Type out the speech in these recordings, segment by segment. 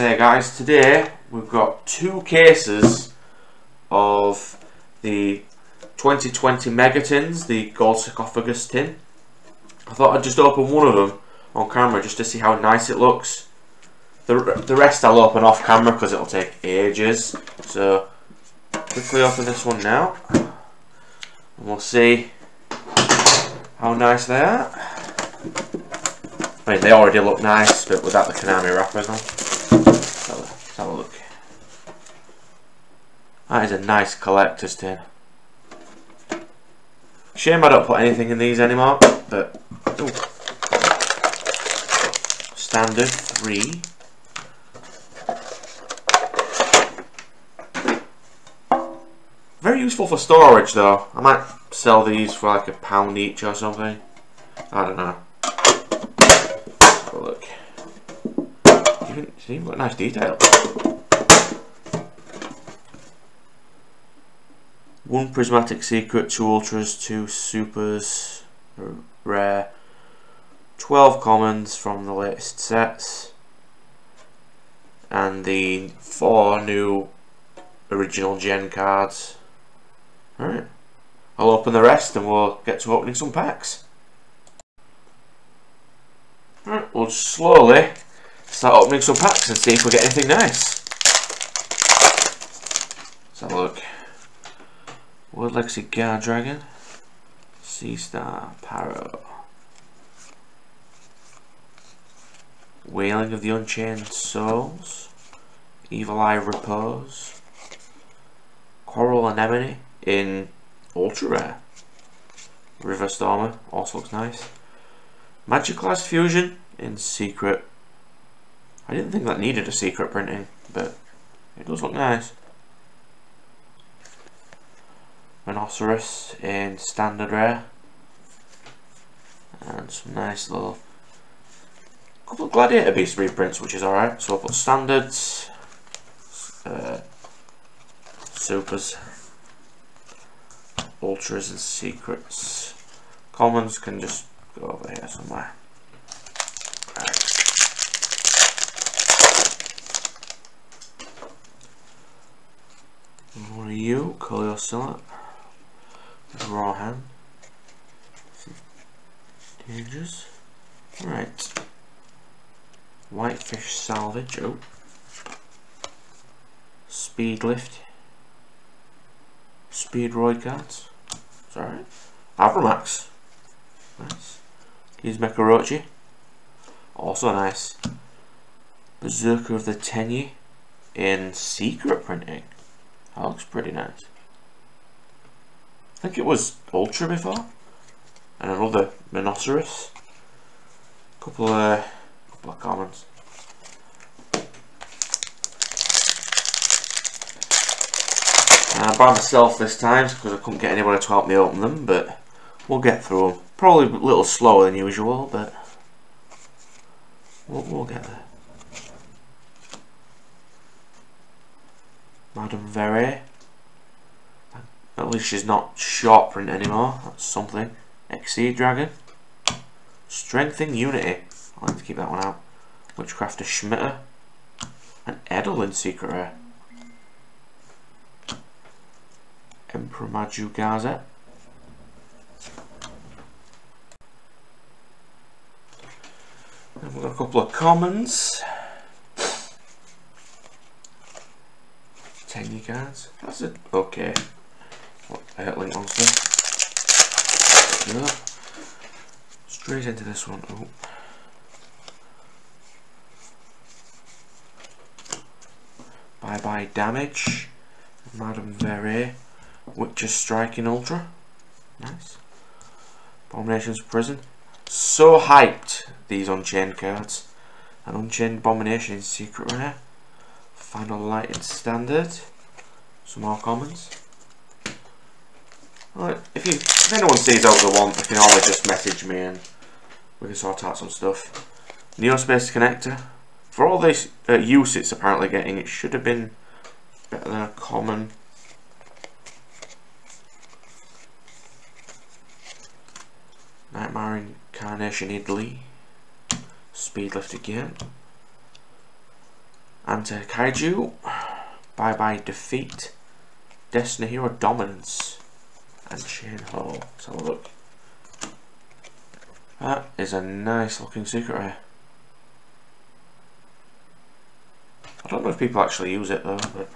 there guys, today we've got two cases of the 2020 Megatins, the gold sarcophagus tin. I thought I'd just open one of them on camera just to see how nice it looks. The, the rest I'll open off camera because it'll take ages. So quickly open this one now and we'll see how nice they are. I mean, they already look nice, but without the Konami wrappers on. Let's have, a, look. That is a nice collector's tin. Shame I don't put anything in these anymore, but ooh. standard three. Very useful for storage though. I might sell these for like a pound each or something. I don't know Even, it's even got nice detail. One prismatic secret, two ultras, two supers, rare, 12 commons from the latest sets, and the four new original gen cards. Alright, I'll open the rest and we'll get to opening some packs. Alright, we'll slowly start opening some packs and see if we get anything nice. Let's have a look. World Legacy Guard Dragon, Sea Star Paro, Wailing of the Unchained Souls, Evil Eye Repose, Coral Anemone in Ultra Rare, River Stormer, also looks nice. Magiclast Fusion in Secret. I didn't think that needed a secret printing, but it does look nice. Rhinoceros in Standard Rare. And some nice little couple of Gladiator Beast reprints, which is alright. So I'll put Standards, uh, Supers, Ultras and Secrets. Commons can just go over here somewhere. What are you? Khalil Sillet. Raw hand. Dangers. Right. Whitefish salvage. Oh. Speed lift. Speed roid cards. Sorry. Avramax. Nice. Here's Mekarochi. Also nice. Berserker of the Tenyi in secret printing. Oh, that looks pretty nice. I think it was Ultra before. And another Rhinoceros. Uh, couple of, couple of commons. I by myself this time because I couldn't get anybody to help me open them, but we'll get through them. Probably a little slower than usual, but we'll, we'll get there. Madame Verre. At least she's not short print anymore. That's something. Exceed Dragon. Strengthening Unity. I like to keep that one out. Witchcrafter Schmietta. And Edelin Secret Rare. Emperor Maju Garzett. And we've got a couple of commons. Tenyi cards. That's it. Okay. What monster. No. Straight into this one. Oh. Bye bye damage. Madame Verre. Witcher Striking Ultra. Nice. Abomination's Prison. So hyped, these Unchained cards. An Unchained Abomination in Secret Rare. Final Light in Standard. Some more commons. Right, if you if anyone sees out the one, they can always just message me and we can sort out some stuff. Neospace Connector. For all this uh, use it's apparently getting, it should have been better than a common. Nightmare Carnation Italy. Speed lift again. Anti Kaiju. Bye Bye Defeat. Destiny Hero Dominance. And Chain Hole. Let's have a look. That is a nice looking secret rare. I don't know if people actually use it though, but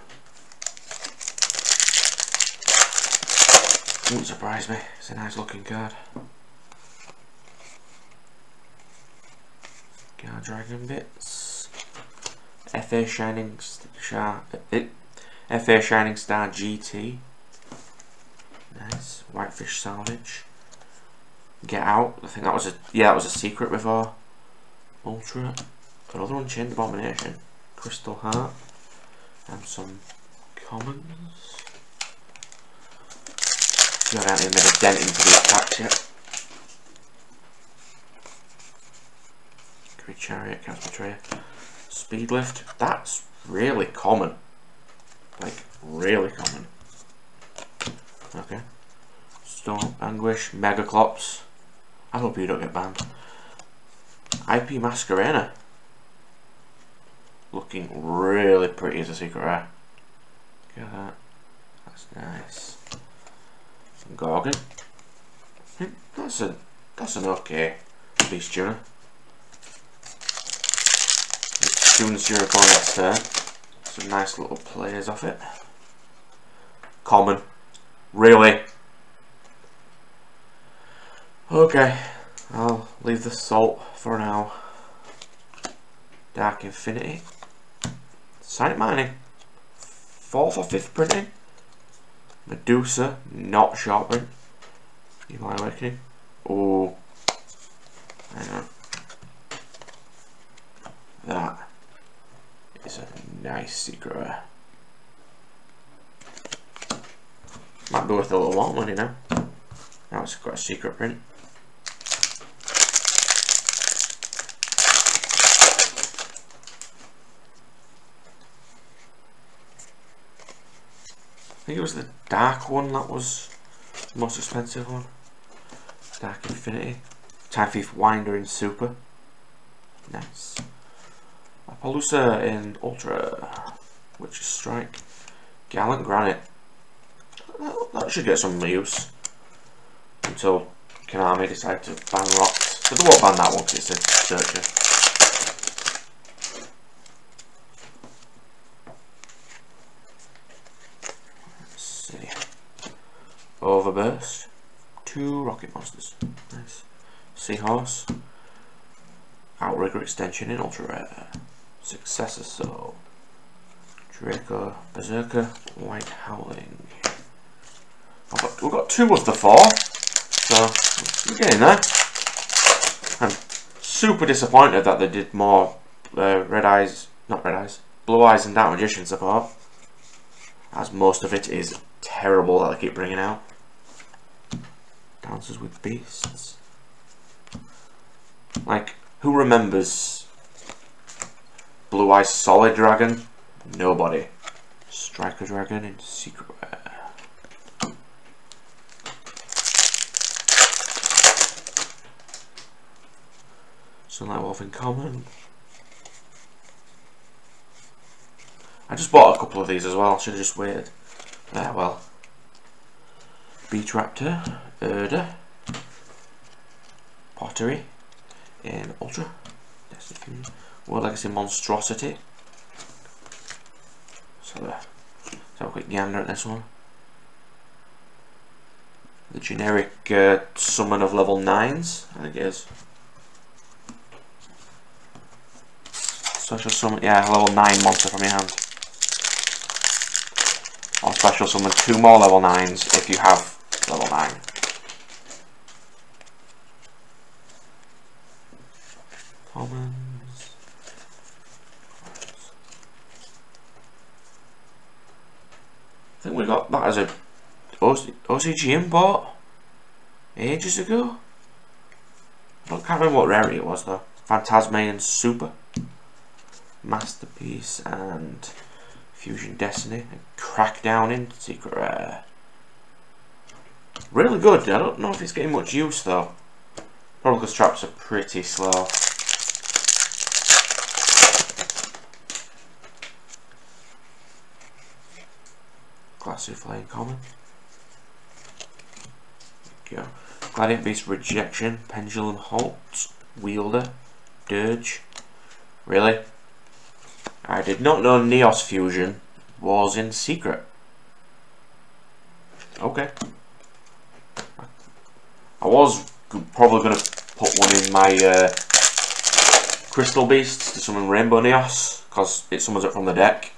wouldn't surprise me. It's a nice looking card. Guard Dragon bits. FA Shining Star. FA Shining Star GT. Nice. Whitefish Salvage. Get Out. I think that was a yeah, that was a secret before. Ultra. Another Unchained Abomination. Crystal Heart. And some commons. I haven't even made a dent into these packs yet. Great Chariot, Betrayer. Speed Lift. That's really common. Like, really common. Okay. Storm, Anguish, Megaclops. I hope you don't get banned. IP Masquerena. Looking really pretty as a secret rare. Look at that. That's nice. Gorgon. Hmm, that's a that's an okay beast tuner. It tunes your opponent's turn. Some nice little players off it. Common. Really? Okay, I'll leave the salt for now. Dark Infinity. Sonic Mining. Fourth or fifth printing. Medusa, not short print. Evil Awakening. Oh. Hang. That is a nice secret. Might be worth a little more money now. Now it's got a secret print. I think it was the dark one that was the most expensive one. Dark Infinity. Thief Winder in Super. Nice. Apollousa in Ultra. Witch's Strike. Gallant Granite. That, that should get some use. Until Konami decide to ban rocks. But they won't ban that one because it's a searcher. Let's see. Overburst. Two rocket monsters. Nice. Seahorse. Outrigger extension in ultra rare. Successor Soul. Draco Berserker. White Howling. Got, we've got two of the four. So we're getting there. I'm super disappointed that they did more uh, Red Eyes, not Red Eyes, Blue Eyes and Dark Magician support. As most of it is terrible that they keep bringing out. Dances with Beasts. Like, who remembers Blue Eyes Solid Dragon? Nobody. Striker Dragon in Secret Rare. Sunlight Wolf in common. I just bought a couple of these as well, should have just waited. Yeah, well. Beach Raptor, Erda, Pottery, in Ultra, World Legacy Monstrosity. So let's have a quick gander at this one. The generic uh, summon of level 9s, I think it is. Special summon, yeah, level 9 monster from your hand. Or special summon two more level 9s if you have level 9. Commons. I think we got that as a OCG import ages ago. I can't remember what rarity it was though. Phantasmian Super. Masterpiece and Fusion Destiny. and Crackdown in Secret Rare. Really good. I don't know if it's getting much use though. Probably because traps are pretty slow. In common. Go. Gladiator Beast Rejection, Pendulum Halt, Wielder, Dirge. Really? I did not know Neos Fusion was in secret. Okay. I was probably going to put one in my uh, Crystal Beasts to summon Rainbow Neos because it summons it from the deck.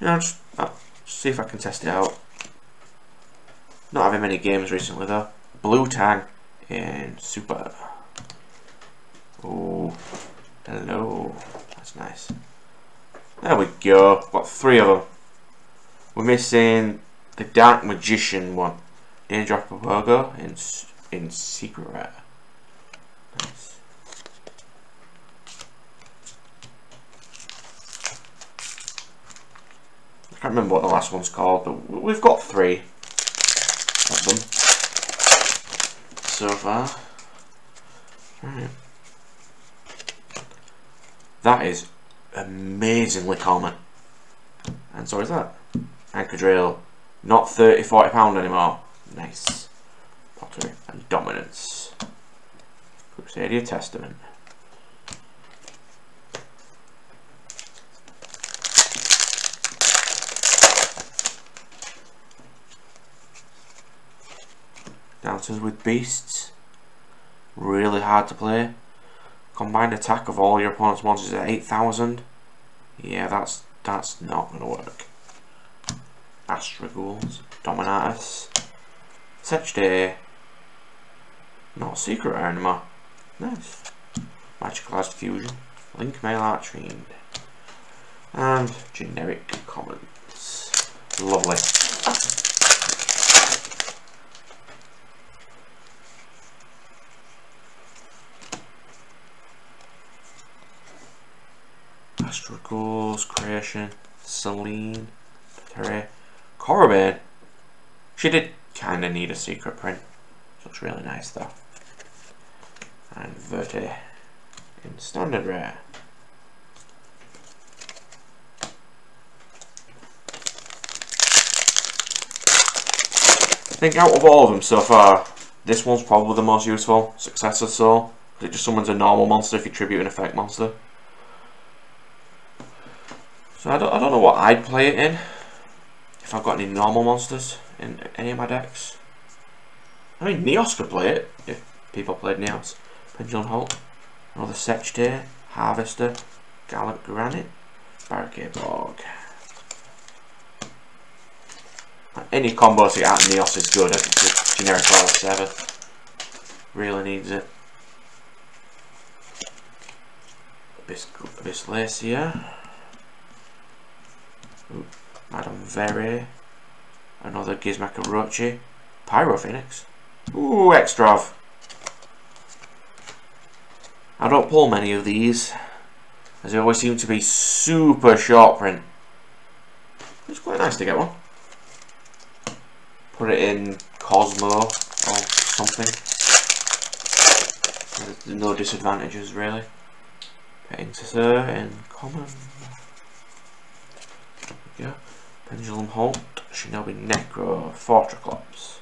Know, just, see if I can test it out. Not having many games recently though. Blue Tang in Super. Oh, hello. That's nice. There we go. Got three of them. We're missing the Dark Magician one. Danger of Pogo in, in Secret Rare. Nice. Can't remember what the last one's called, but we've got three of them so far. Right. That is amazingly common. And so is that. Anchor drill, not 30, 40 pound anymore. Nice. Pottery and dominance. Crusadia Testament. Dancers with Beasts. Really hard to play. Combined attack of all your opponent's monsters at 8,000. Yeah, that's that's not going to work. Astraghouls. Dominatus. Such Day. Not secret anymore. Nice. Magicalized Fusion. Link Mail Archfiend. And generic commons. Lovely. Oh. Astraghouls, Creation, Celine, Terre. She did kind of need a secret print. Looks really nice though. And Verte in standard rare. I think out of all of them so far, this one's probably the most useful. Successor Soul. It just summons a normal monster if you tribute an effect monster. So I don't, I don't know what I'd play it in. If I've got any normal monsters in any of my decks. I mean, Neos could play it, if people played Neos. Pendulum Halt, another Day, Harvester, Gallant Granite, Barricade Bog. Any combo to get out Neos is good, it's generic level 7. Really needs it. Abyss, Abyss Lacia. Madame Very. Another Gizmek Orochi. Pyro Phoenix. Ooh, extra. I don't pull many of these, as they always seem to be super short print. It's quite nice to get one. Put it in Kozmo or something. There's no disadvantages really. Into Sir in common. Yeah. Pendulum Halt, Shinobi Necro, Fortriclops.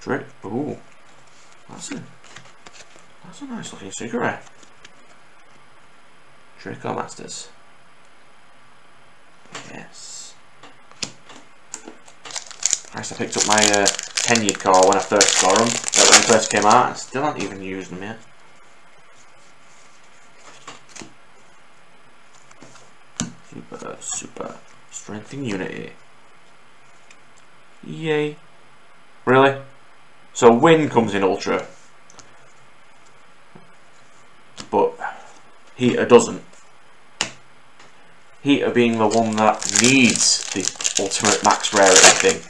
Drip, ooh. That's a, that's a nice looking cigarette. Draco Masters. Yes. Nice, I picked up my uh, 10 year car when I first saw them. When they first came out, I still haven't even used them yet. Super, super. Strength and unity. Yay. Really? So wind comes in Ultra. But Hiita doesn't. Hiita being the one that needs the ultimate max rarity thing.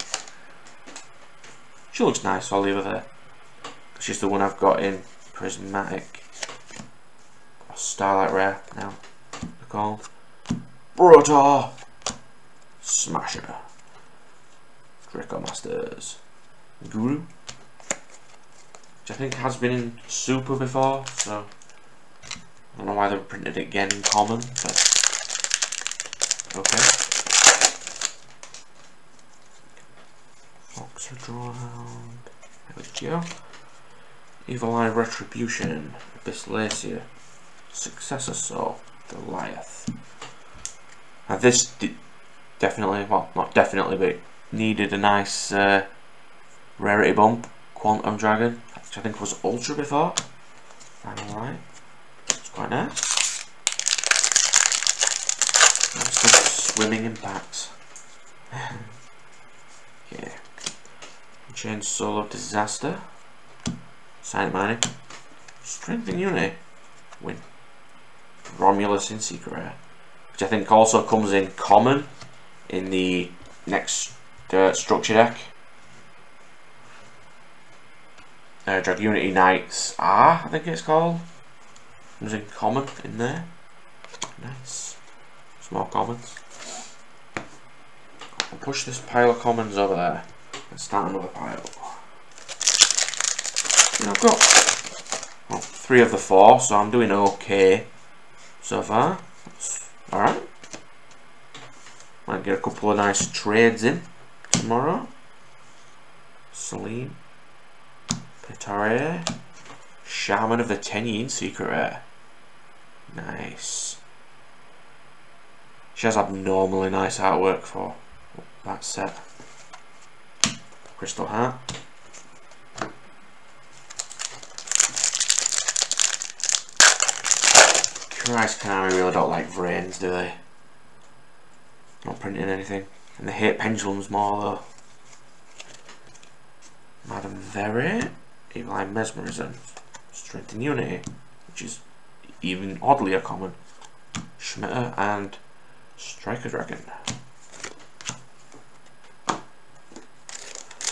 She looks nice, so I'll leave her there. She's the one I've got in Prismatic. Starlight Rare now, they're Brother. Smasher. Draco Masters. Guru. Which I think has been in Super before, so... I don't know why they printed it again common, but... Okay. Fox are drawn. There we go. Evil Eye Retribution. Abyss Lacia. Successor Soul, Goliath. Now this definitely, well not definitely, but needed a nice uh, rarity bump. Quantum Dragon, which I think was Ultra before. Alright, it's quite nice. Swimming impacts. yeah. Chain Solo Disaster. Silent Mining. Strength and Unity. Win. Romulus in Secret Rare. Which I think also comes in common in the next uh, structure deck. Uh, Dragunity Knights R, I think it's called. Comes in common in there. Nice. Small commons. I'll push this pile of commons over there and start another pile. And I've got well, three of the four, so I'm doing okay so far. Alright. Might get a couple of nice trades in tomorrow. Celine. Petare. Shaman of the Tenyin Secret Rare. Nice. She has abnormally nice artwork for that set. Crystal Heart. Christ, Konami really don't like Vrains, do they? Not printing anything. And they hate pendulums more though. Madame Verre, Evil Eye Mesmerism, Strength and Unity, which is even oddly a common. Schmietta and Striker Dragon.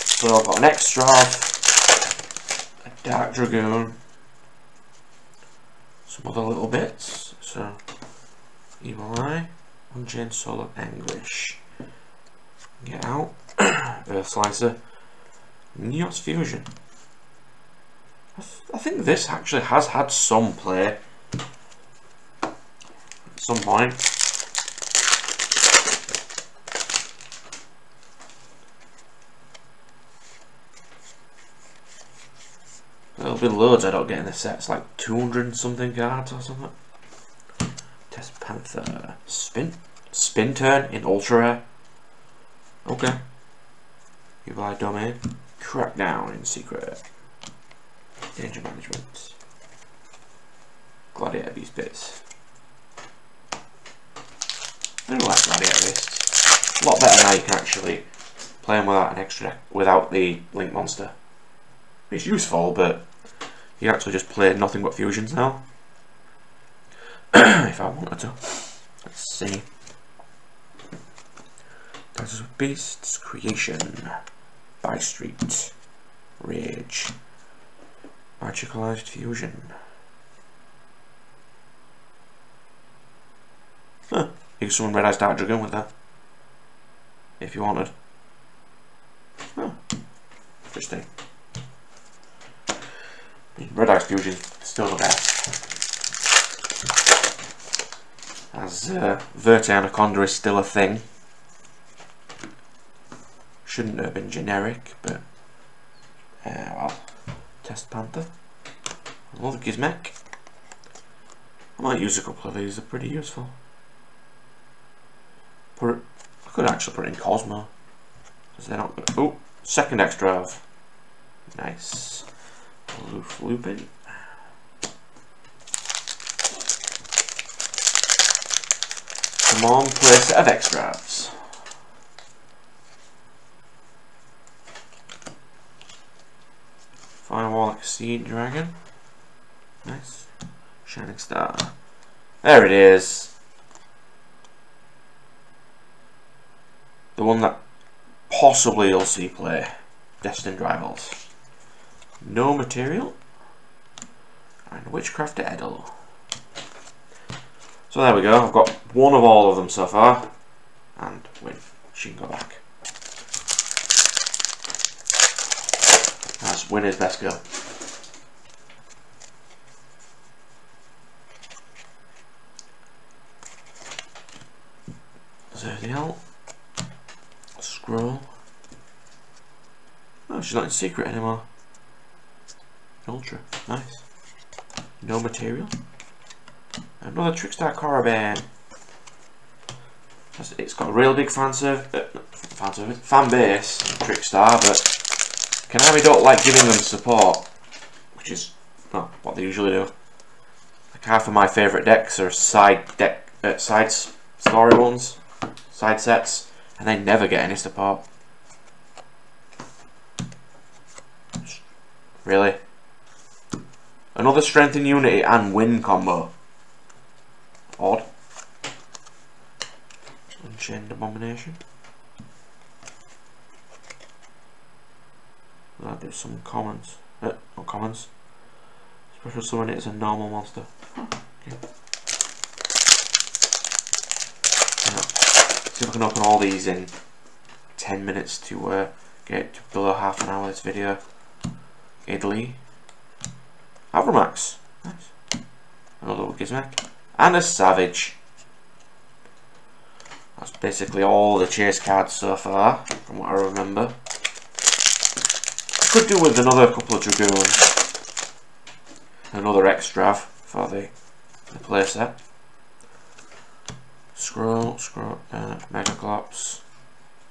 So I've got an extra a Dark Dragoon, some other little bits. So Evil Eye, Unchained Soul of Anguish. Get out. Earth Slicer. Neos Fusion. I, th I think this actually has had some play at some point. There'll loads I don't get in this set. It's like 200 something cards or something. Test Panther. Spin. Spin turn in Ultra Rare. Okay. You buy Domain. Crackdown in Secret. Danger Management. Gladiator Beast Bits. I don't like Gladiator Beast. A lot better now you can actually play them without an extra, without the Link Monster. It's useful, but you actually just play nothing but fusions now. if I wanted to. Let's see. That's Beast's Creation. By Street. Rage. Magicalized Fusion. Huh. You can summon Red Eyes Dark Dragoon with that. If you wanted. Huh. Interesting. Red Eyes Fusion still the best. As uh, Verte Anaconda is still a thing. Shouldn't have been generic, but uh, well, Test Panther. Love Gizmek. I might use a couple of these, they're pretty useful. Put it, I could actually put it in Kozmo. Because they're not. Oh, second extra of. Nice. Loof Lupin. Come on, place of extras. Firewall Exceed Dragon. Nice. Shining Star. There it is. The one that possibly you'll see play. Destined Rivals. No Material. And Witchcraft Edel. So there we go. I've got one of all of them so far. And win. She can go back. That's winner's best go. Zerdiel. Scroll. Oh, she's not in secret anymore. Ultra, nice. No material. Another Trickstar Caravan. It's got a real big fan serve, uh, fan, fan base, Trickstar, but Konami don't like giving them support, which is well, what they usually do. Like half of my favourite decks are side deck, uh, side story ones, side sets, and they never get any support. Really? Another strength and unity and win combo. Odd. Unchained Abomination. That do some comments. Uh, not commons. Special summon it as a normal monster. Okay. see if I can open all these in 10 minutes to uh, get below half an hour this video. Italy. Avramax. Nice. Another Gizmek. And a Savage. That's basically all the chase cards so far, from what I remember. Could do with another couple of Dragoons. Another extra for the, the playset. Scroll, scroll, uh, Megaclops,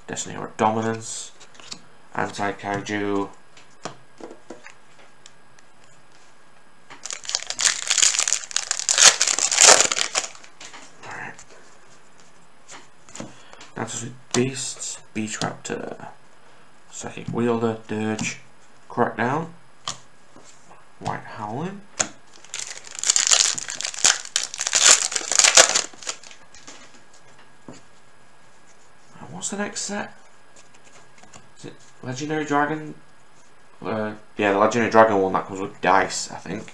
Destiny or Dominance, Anti-Kaiju, Battles with Beasts, Beach Raptor, Psychic Wielder, Dirge, Crackdown, White Howling, what's the next set? Is it Legendary Dragon? Uh, yeah, the Legendary Dragon one that comes with dice, I think.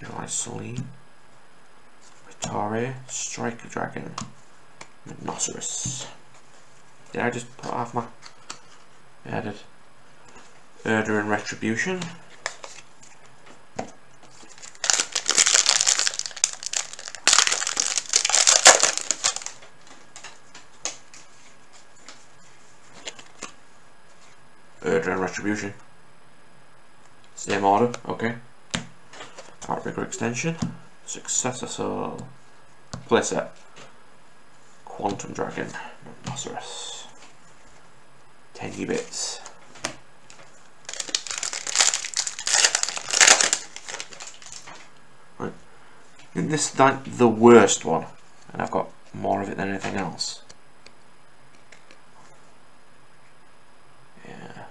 Utilize Celine. Atari, Striker Dragon. Rhinoceros. Did I just put off my... Yeah, I did. And Retribution. Murder and Retribution. Same order, okay. Heartbreaker Extension. Successor. Playset. Quantum Dragon, Rhinoceros, 10 bits. Right. Isn't this like the worst one? And I've got more of it than anything else. Yeah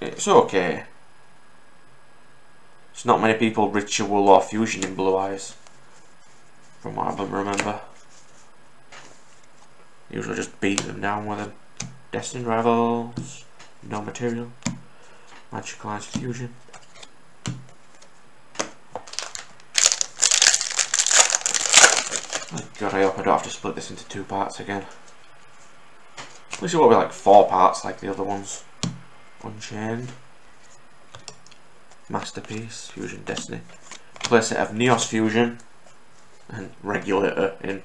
it's okay. It's not many people ritual or fusion in blue eyes from what I remember. Usually just beat them down with them. Destined Rivals, no material, Magical Eyes Fusion. My god, I hope I don't have to split this into two parts again. At least it won't be like four parts like the other ones. Unchained. Masterpiece, Fusion Destiny. Playset of Neos Fusion and regulator in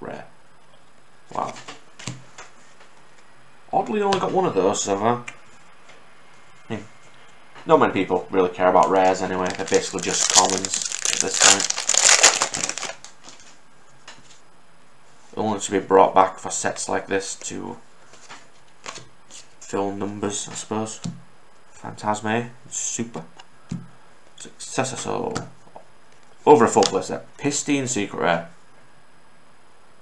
rare. Wow. Oddly only got one of those so far. I not many people really care about rares anyway, they're basically just commons at this point. Only to be brought back for sets like this to fill numbers, I suppose. Phantasme, super. Successor Soul. Over a full playset. Pristine Secret Rare.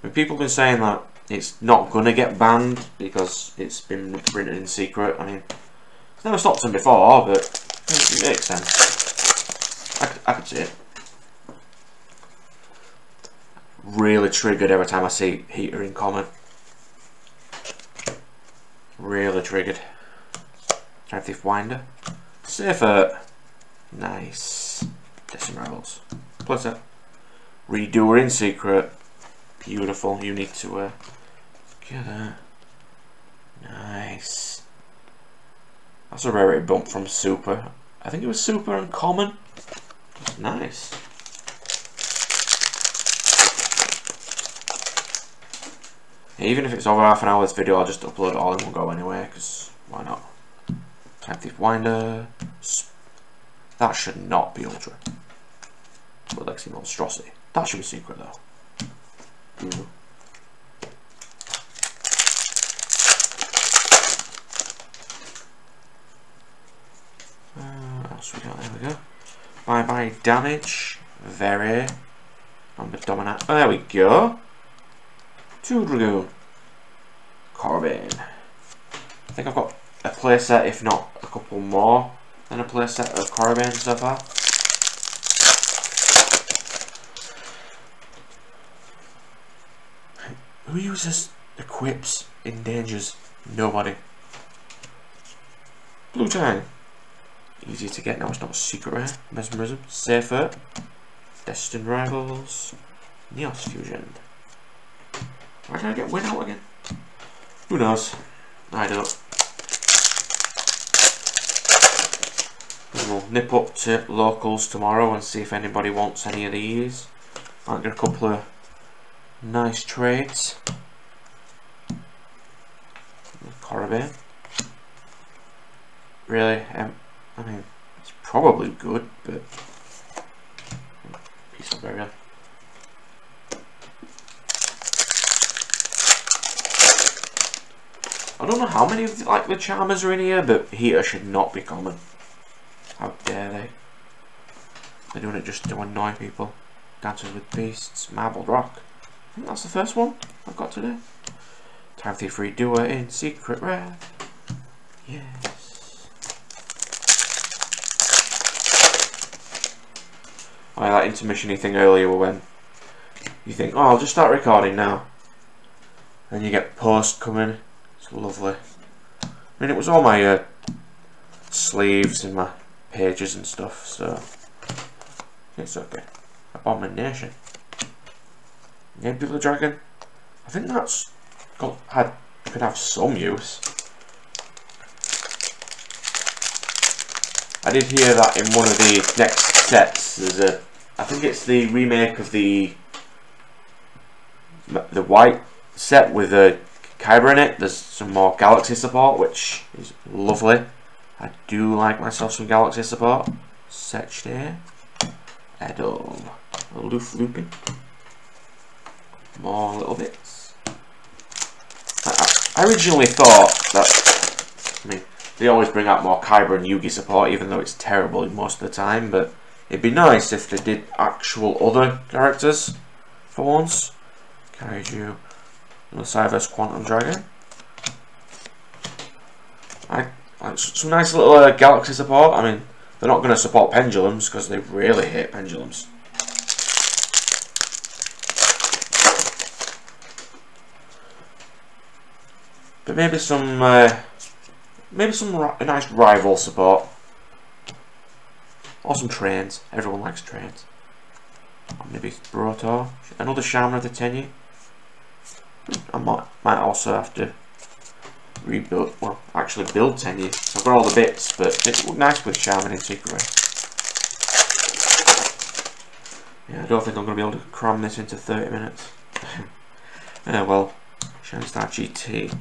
I people have been saying that it's not going to get banned because it's been printed in secret. I mean, it's never stopped them before, but it makes sense. I, I could see it. Really triggered every time I see Hiita in common. Really triggered. Time Thief Winder. Safer. Nice. Decim Plus that redoer in secret. Beautiful. You need to uh, get that. Nice. That's a rarity bump from Super. I think it was Super and Common. nice. Even if it's over half an hour this video, I'll just upload it all in one go anyway, because why not? Time Thief Winder. That should not be Ultra. But Lexi Monstrosity. That should be secret though. Uh, else we got? There we go. Bye bye damage. Very. Number dominant. Oh, there we go. Two Dragoon. Corbin. I think I've got a playset, if not a couple more than a playset of Corbin so far. Who uses equips endangers nobody? Blue Tang. Easy to get now, it's not a secret rare. Mesmerism. Safer. Destined Rivals. Neos Fusion. Why did I get win out again? Who knows? I don't. we'll nip up to locals tomorrow and see if anybody wants any of these. Might get a couple of nice trades. Corbin. Really, um, I mean, it's probably good, but piece of burial. I don't know how many of the, like the charmers are in here, but Hiita should not be common. How dare they? They're doing it just to annoy people. Dances with Beasts, Marbled Rock. I that's the first one I've got today. Time Thief Redoer in Secret Rare. Yes. Oh, that intermissiony thing earlier when you think, oh, I'll just start recording now. And you get post coming It's lovely. I mean, it was all my uh, sleeves and my pages and stuff, so it's okay. Abomination. The Dragon. I think that's got had could have some use. I did hear that in one of the next sets. There's a, I think it's the remake of the the white set with a Kaiba in it. There's some more Galaxy support, which is lovely. I do like myself some Galaxy support. Such there. Edo. Aloof Lupine. More little bits. I, I originally thought that, I mean, they always bring out more Kaiba and Yugi support, even though it's terrible most of the time, but it'd be nice if they did actual other characters for once. Kaiju, the Quantum Dragon. I, like some nice little uh, Galaxy support. I mean, they're not going to support pendulums because they really hate pendulums. But maybe some, uh, maybe some a nice rival support. Or some trains. Everyone likes trains. Maybe Brotor. Another Shaman of the Tenyi. I might, might also have to rebuild, well, actually build Tenyi. So I've got all the bits, but it would nice with Shaman in Secret Yeah, I don't think I'm going to be able to cram this into 30 minutes. yeah, well, Shining Star GT.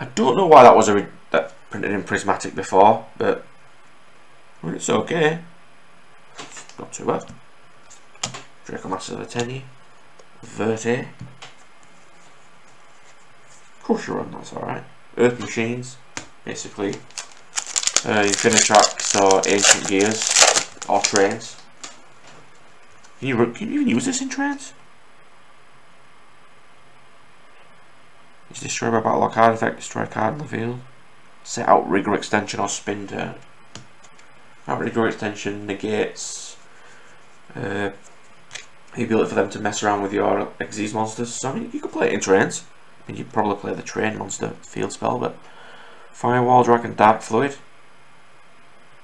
I don't know why that was a that printed in prismatic before, but well, it's okay. Not too bad. Draco Master of the Tenyi. Verte. Crusher that's alright. Earth Machines, basically. Uh, Infinitracks or Ancient Gears, or Trains. Can you, can you even use this in trains? It's destroyed by battle or card effect, destroy card in the field. Set out rigor extension or spin turn. That rigor extension negates uh, the ability for them to mess around with your Xyz monsters. So I mean, you could play it in trains. I mean, you'd probably play the train monster field spell, but Firewall Dragon Dark Fluid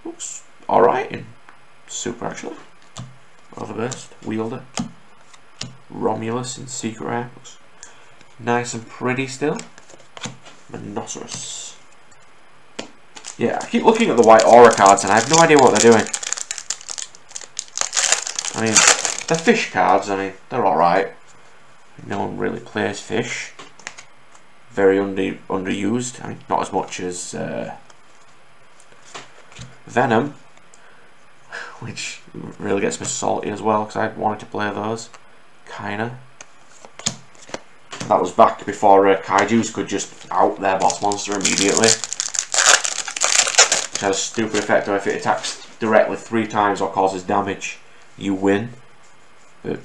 looks alright in Super actually. Overburst, Wielder, Romulus in Secret Rare looks nice and pretty still. Monoceros. Yeah, I keep looking at the white aura cards and I have no idea what they're doing. I mean, they're fish cards, I mean, they're alright. no one really plays fish. Very under underused. I mean, not as much as uh, Venom, which really gets me salty as well because I wanted to play those. Kinda. That was back before uh, Kaiju's could just out their boss monster immediately. Which has a stupid effect if it attacks directly three times or causes damage, you win. But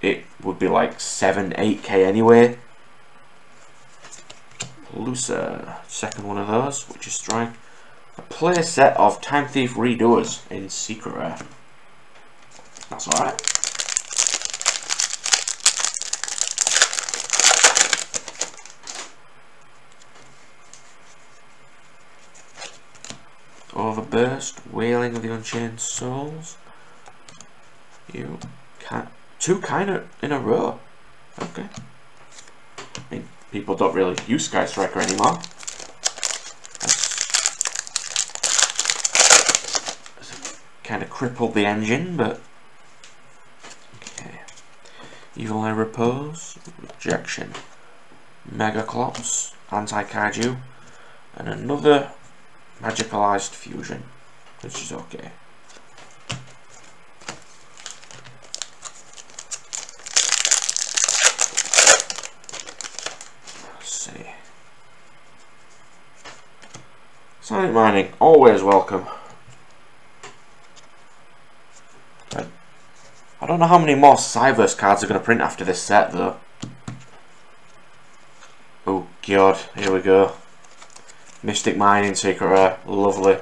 it would be like 7, 8k anyway. Lucer, second one of those, which is strike. A play set of Time Thief Redoers in Secret Rare. That's alright. Overburst, Wailing of the Unchained Souls. You can't. Two kind of in a row. Okay. I mean, people don't really use Sky Striker anymore. Kind of crippled the engine, but okay. Evil Eye Repose, Rejection, Megaclops, Anti-Kaiju, and another Magicalized Fusion, which is okay. Sonic mining, always welcome. I don't know how many more Cyverse cards are going to print after this set though. Oh god, here we go. Mystic Mining Secret Rare, lovely.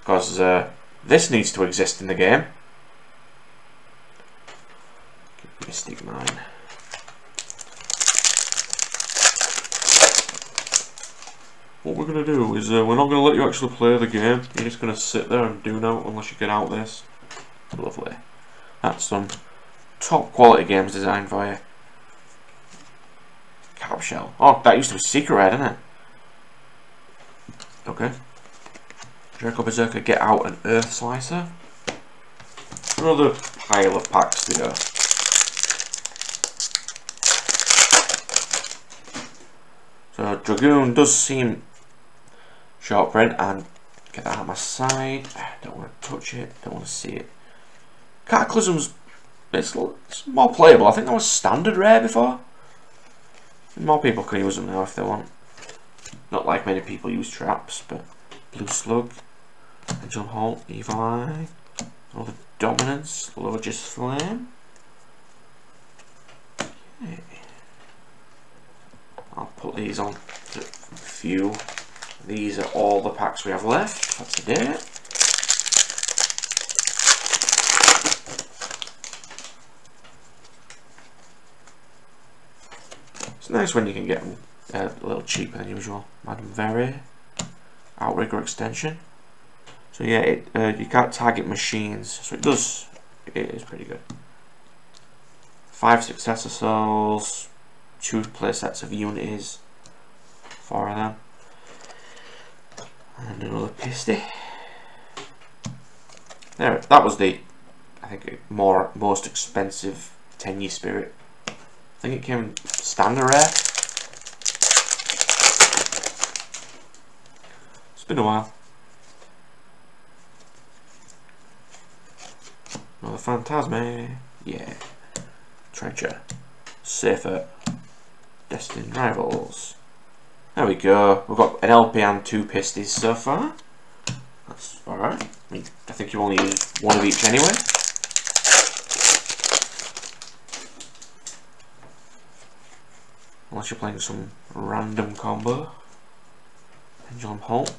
Because uh, this needs to exist in the game. Mystic Mine. what we're going to do is uh, we're not going to let you actually play the game. You're just going to sit there and do no unless you get out this. Lovely. That's some top quality games designed for you. Capshell. Oh, that used to be Secret Rare, didn't it? Okay. Draco Berserker, get out an Earth Slicer. Another pile of packs to go. So Dragoon does seem short print and get that out of my side. Don't want to touch it, don't want to see it. Cataclysm's it's, it's more playable. I think that was standard rare before. More people can use them now if they want. Not like many people use traps, but Blue Slug, Angel Halt, Evil Eye, all the Dominance, Logis Flame. Okay. I'll put these on to fuel. These are all the packs we have left for today. It's nice when you can get a little cheaper than usual. Madame Verre, Outrigger extension. So yeah, it, uh, you can't target machines, so it does, it is pretty good. Five successor souls, two play sets of unities, four of them and another pisty. There, that was the, I think, more most expensive Tenyi Spirit. I think it came standard rare. Been a while. Another Phantasme. Yeah. Treasure. Safer. Destined Rivals. There we go. We've got an LP and two pisties so far. That's alright. I mean, I think you only use one of each anyway. Unless you're playing some random combo. Pendulum Halt.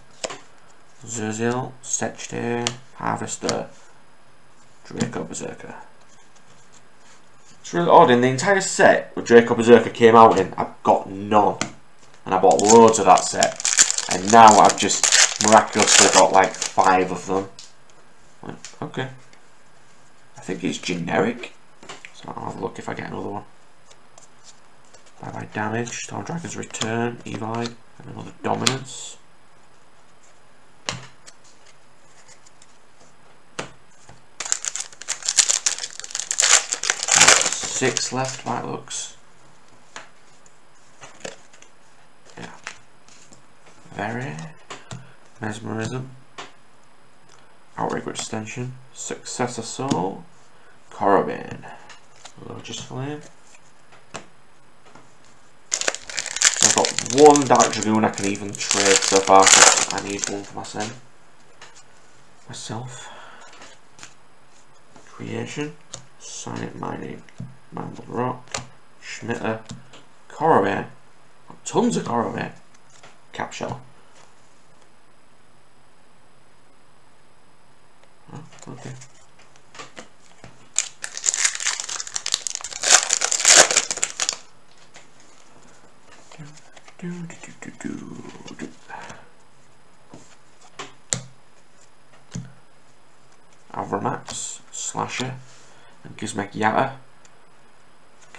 Zerzel, Sechtail, Harvester, Draco Berserker. It's really odd, in the entire set where Draco Berserker came out in, I've got none. And I bought loads of that set. And now I've just miraculously got like five of them. Okay. I think it's generic. So I'll have a look if I get another one. Bye bye damage. Storm Dragon's return Evil and another dominance six left by looks. Yeah. Very mesmerism. Outrigger extension. Successor soul. Corobin. Lotus flame. I've got one Dark Dragoon I can even trade so far I need one for myself. Myself. Creation. Sign it my name. Mammoth Rock, Schmietta, Coroban, tons of Coroban, Capshell. Oh, okay. Do, do, do, Slasher, and Gizmek Yata.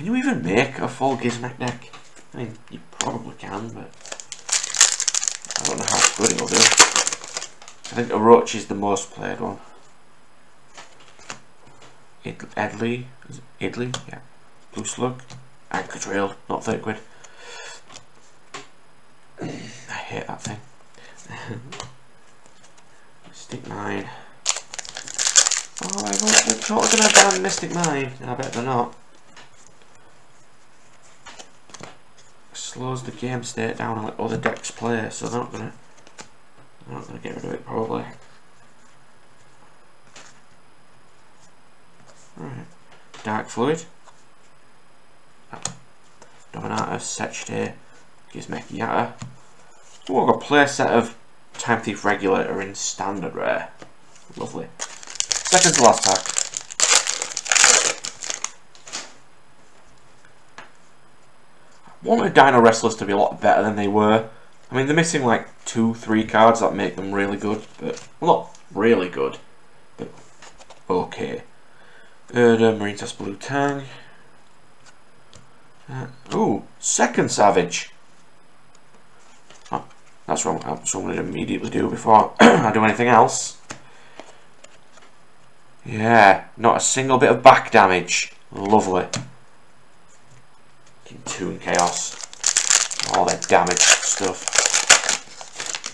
Can you even make a full Gizmek deck? I mean, you probably can, but I don't know how good it'll do. I think Orochi is the most played one. Id Edley, Idley, yeah. Blue Slug, Anchor Trail, not 30 quid. I hate that thing. Mystic Mine. Oh, I they're totally gonna ban Mystic Mine. I bet they're not. Slows the game state down and let other decks play, so they're not gonna they're not gonna get rid of it probably. Right. Dark Fluid. Dominator, Sechde, Gizmek Yata. Oh, I've got a play set of Time Thief Regulator in standard rare. Lovely. Second to last pack. I wanted Dino Wrestlers to be a lot better than they were. I mean, they're missing like two, three cards that make them really good, but well, not really good, but okay. Erda, Marincess Blue Tang. Uh, ooh, second Savage. Oh, that's what, that's what I'm immediately do before I do anything else. Yeah, not a single bit of back damage. Lovely. Toon Chaos. All that damage stuff.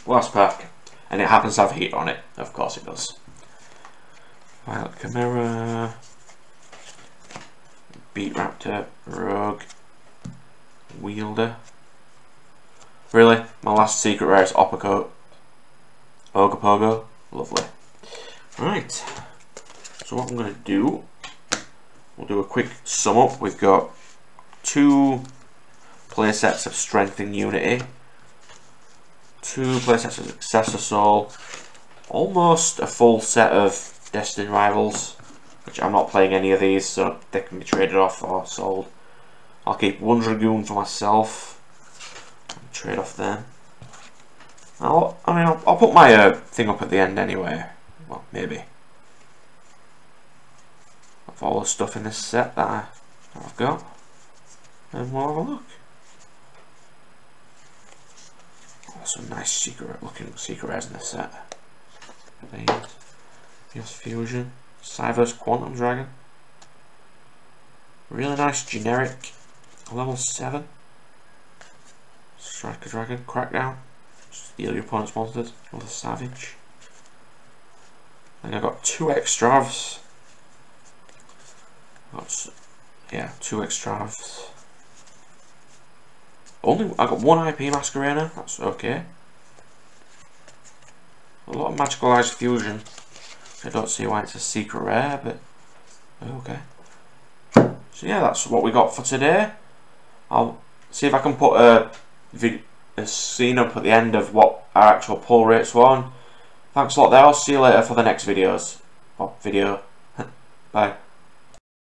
Last pack. And it happens to have heat on it. Of course it does. Violet Chimera. Beat Raptor. Rogue. Wielder. Really? My last secret rare is Opacoat. Ogopogo. Lovely. Right. So what I'm going to do, we'll do a quick sum up. We've got two play sets of Strength and Unity, two play sets of Successor Soul, almost a full set of Destined Rivals, which I'm not playing any of these, so they can be traded off or sold. I'll keep one Dragoon for myself. Trade off them. I'll, I mean, I'll, I'll put my uh, thing up at the end anyway. Well, maybe. Of all the stuff in this set that I've got. And we'll have a look. Some nice secret looking secret rares in the set. Yes, Fusion. Cyverse Quantum Dragon. Really nice generic Level 7. Striker Dragon, Crackdown. Steal your opponent's monsters. Another Savage. And I got two extras. Got, yeah, two extras. Only I got one IP Masquerena. That's okay. A lot of Magicalized Fusion. I don't see why it's a secret rare, but okay. So yeah, that's what we got for today. I'll see if I can put a, a scene up at the end of what our actual pull rates were on. Thanks a lot there. I'll see you later for the next videos. Or video. Bye.